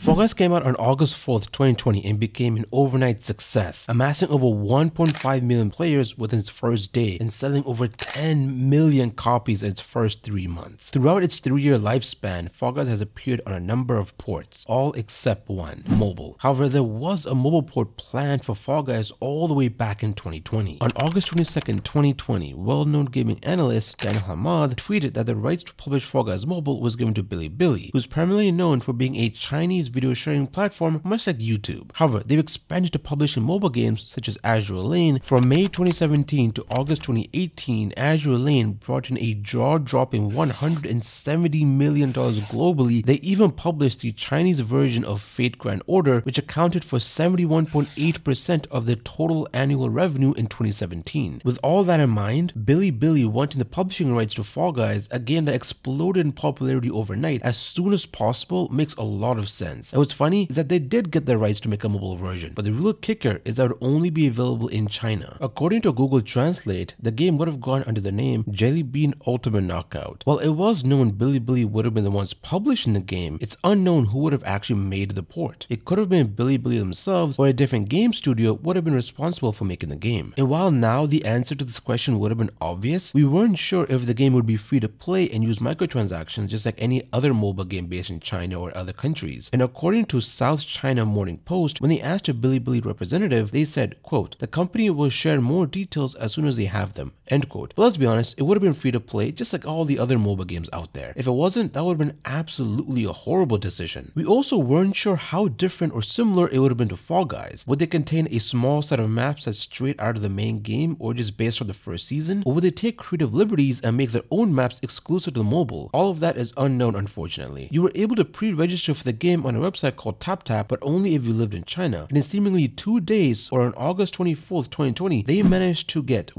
Fall Guys came out on August 4th, 2020 and became an overnight success, amassing over 1.5 million players within its first day and selling over 10 million copies in its first three months. Throughout its three-year lifespan, Fall has appeared on a number of ports, all except one, mobile. However, there was a mobile port planned for Fall all the way back in 2020. On August 22nd, 2020, well-known gaming analyst Daniel Ahmad tweeted that the rights to publish Fall Mobile was given to Bilibili, who's primarily known for being a Chinese video sharing platform much like YouTube. However, they've expanded to publishing mobile games such as Azure Lane. From May 2017 to August 2018, Azure Lane brought in a jaw-dropping $170 million globally. They even published the Chinese version of Fate Grand Order, which accounted for 71.8% of their total annual revenue in 2017. With all that in mind, Bilibili wanting the publishing rights to Fall Guys, a game that exploded in popularity overnight as soon as possible, makes a lot of sense. And what's funny is that they did get the rights to make a mobile version, but the real kicker is that it would only be available in China. According to Google Translate, the game would have gone under the name Jelly Bean Ultimate Knockout. While it was known Bilibili would have been the ones publishing the game, it's unknown who would have actually made the port. It could have been Bilibili themselves or a different game studio would have been responsible for making the game. And while now the answer to this question would have been obvious, we weren't sure if the game would be free to play and use microtransactions just like any other mobile game based in China or other countries. And according to South China Morning Post, when they asked a Bilibili representative, they said, quote, the company will share more details as soon as they have them, end quote. But let's be honest, it would have been free to play just like all the other mobile games out there. If it wasn't, that would have been absolutely a horrible decision. We also weren't sure how different or similar it would have been to Fall Guys. Would they contain a small set of maps that's straight out of the main game or just based on the first season? Or would they take creative liberties and make their own maps exclusive to the mobile? All of that is unknown unfortunately. You were able to pre-register for the game on a website called TapTap, but only if you lived in China. And in seemingly two days, or on August 24th, 2020, they managed to get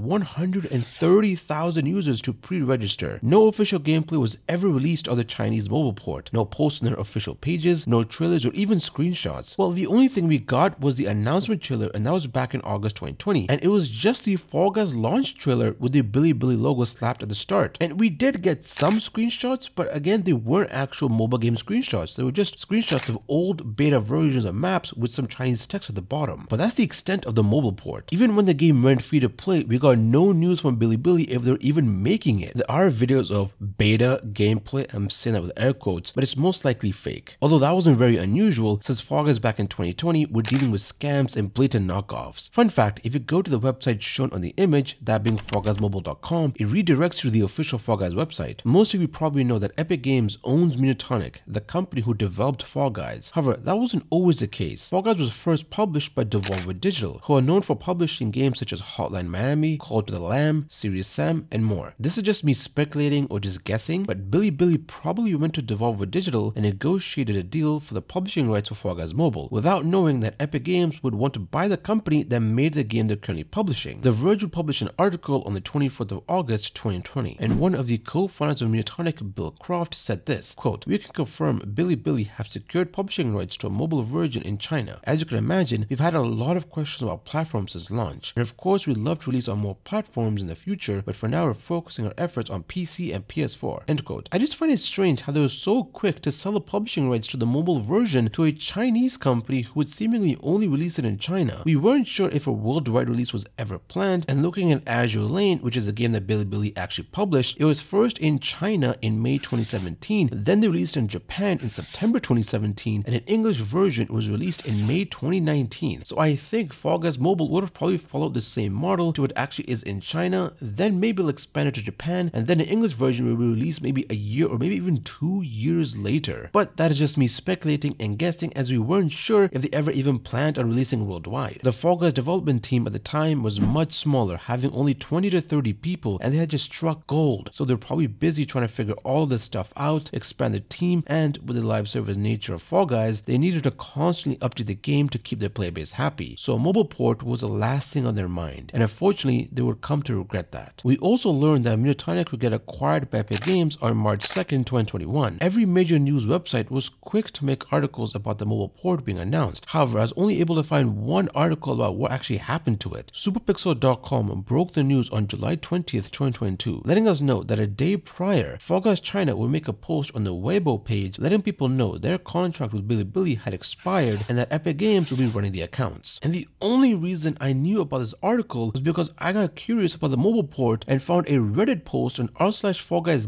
130,000 users to pre-register. No official gameplay was ever released on the Chinese mobile port. No posts on their official pages, no trailers, or even screenshots. Well, the only thing we got was the announcement trailer, and that was back in August 2020. And it was just the Fall Guys launch trailer with the Bilibili logo slapped at the start. And we did get some screenshots, but again, they weren't actual mobile game screenshots. They were just screenshots of old beta versions of maps with some Chinese text at the bottom. But that's the extent of the mobile port. Even when the game went free to play, we got no news from Bilibili if they're even making it. There are videos of beta gameplay, I'm saying that with air quotes, but it's most likely fake. Although that wasn't very unusual since Guys back in 2020 were dealing with scams and blatant knockoffs. Fun fact, if you go to the website shown on the image, that being fallguysmobile.com, it redirects you to the official Guys website. Most of you probably know that Epic Games owns Mediatonic, the company who developed Fall Guys. However, that wasn't always the case. Fall Guys was first published by Devolver Digital, who are known for publishing games such as Hotline Miami, Cult of the Lamb, Serious Sam, and more. This is just me speculating or just guessing, but Bilibili probably went to Devolver Digital and negotiated a deal for the publishing rights for Fall Guys Mobile, without knowing that Epic Games would want to buy the company that made the game they're currently publishing. The Verge would publish an article on the 24th of August 2020, and one of the co-founders of Mediatonic, Bill Croft, said this, quote, We can confirm Bilibili have secured publishing rights to a mobile version in China. As you can imagine, we've had a lot of questions about platforms since launch, and of course we'd love to release on more platforms in the future, but for now we're focusing our efforts on PC and PS4, end quote. I just find it strange how they were so quick to sell the publishing rights to the mobile version to a Chinese company who would seemingly only release it in China. We weren't sure if a worldwide release was ever planned, and looking at Azure Lane, which is a game that Bilibili actually published, it was first in China in May 2017, then they released in Japan in September 2017, and an English version was released in May 2019. So I think Guys Mobile would have probably followed the same model to what actually is in China, then maybe it'll expand it to Japan, and then an English version will be released maybe a year or maybe even two years later. But that is just me speculating and guessing as we weren't sure if they ever even planned on releasing worldwide. The Fall Guys development team at the time was much smaller, having only 20 to 30 people, and they had just struck gold. So they're probably busy trying to figure all this stuff out, expand the team, and with the live service nature of Fall Guys, they needed to constantly update the game to keep their player base happy. So a mobile port was the last thing on their mind, and unfortunately, they would come to regret that. We also learned that Mediatonic would get acquired by Epic Games on March 2nd, 2021. Every major news website was quick to make articles about the mobile port being announced. However, I was only able to find one article about what actually happened to it. Superpixel.com broke the news on July 20th, 2022, letting us know that a day prior, Fall Guys China would make a post on the Weibo page letting people know their contract with Bilibili had expired and that Epic Games would be running the accounts. And the only reason I knew about this article was because I got curious about the mobile port and found a Reddit post on r slash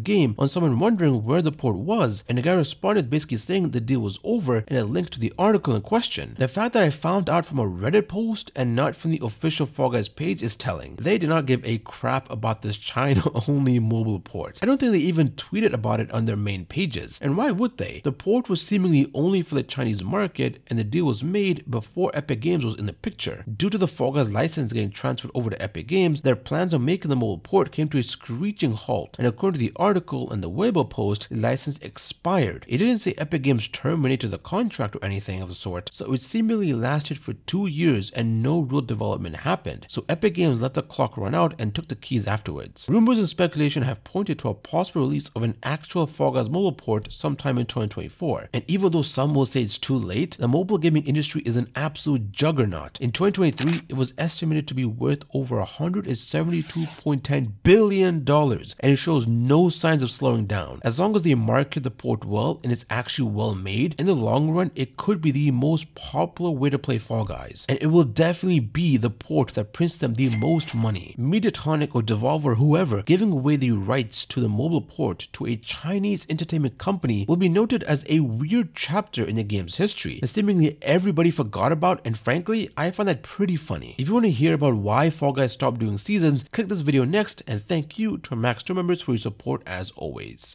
game on someone wondering where the port was, and the guy responded basically saying the deal was over and a link to the article in question. The fact that I found out from a Reddit post and not from the official Fall Guys page is telling. They did not give a crap about this China-only mobile port. I don't think they even tweeted about it on their main pages. And why would they? The port was seemingly only for the Chinese market and the deal was made before Epic Games was in the picture. Due to the Fall Guys license getting transferred over to Epic Games, their plans on making the mobile port came to a screeching halt. And according to the article and the Weibo post, the license expired. It didn't say Epic Games terminated the contract or anything of the sort, so it seemingly lasted for two years and no real development happened. So Epic Games let the clock run out and took the keys afterwards. Rumors and speculation have pointed to a possible release of an actual Fall Guys mobile port sometime in 2024. And even though some will say it's too late, the mobile gaming industry is an absolute juggernaut. In 2023, it was estimated to be worth over $172.10 billion, and it shows no signs of slowing down. As long as they market the port well and it's actually well made, in the long run, it could be the most popular way to play Fall Guys, and it will definitely be the port that prints them the most money. Mediatonic or Devolver, whoever, giving away the rights to the mobile port to a Chinese entertainment company will be noted as a weird chapter in the game's history that seemingly everybody forgot about and frankly, I find that pretty funny. If you want to hear about why Fall Guys stopped doing seasons, click this video next and thank you to our Max 2 members for your support as always.